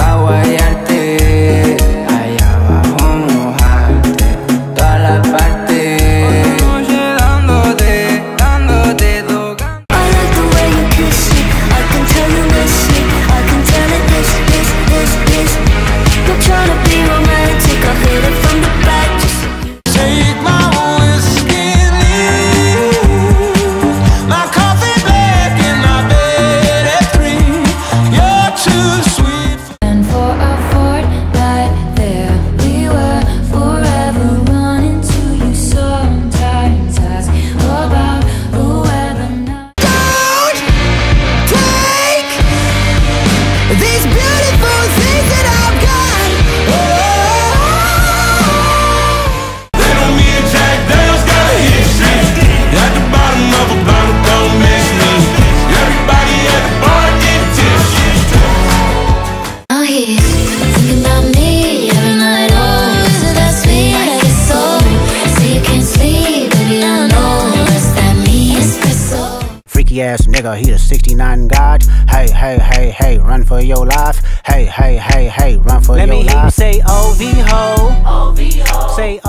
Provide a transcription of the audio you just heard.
I freaky ass nigga, he the 69 god. Hey, hey, hey, hey, run for your life. Hey, hey, hey, hey, run for Let your life. Let me hear you say oh, OV ho. OV oh, ho. Say